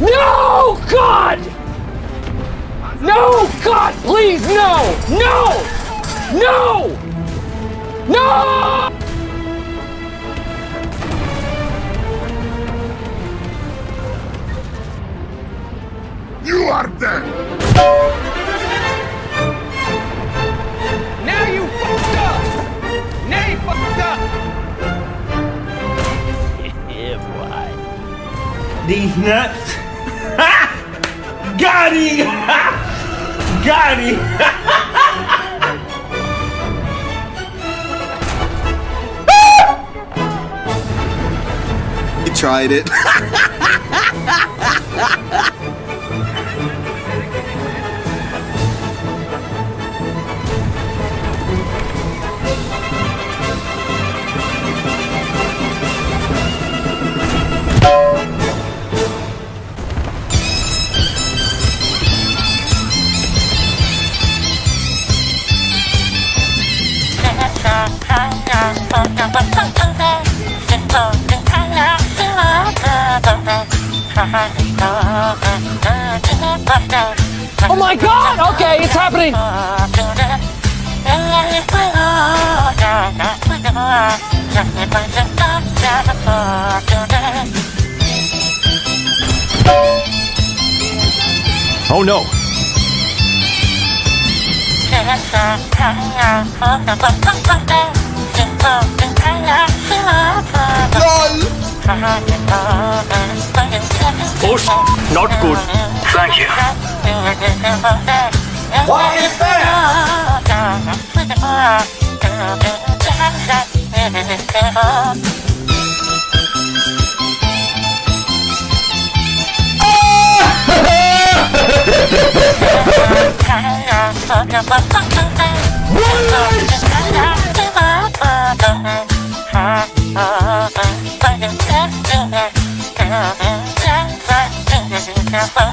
No, God! No, God, please, no! No! No! No! You are dead! Now you fucked up! Now you fucked up! These nuts. Got him! Got him! You tried it. Oh my God! Okay, it's happening! Oh no! Oh not good. Thank you. What is that? Bye.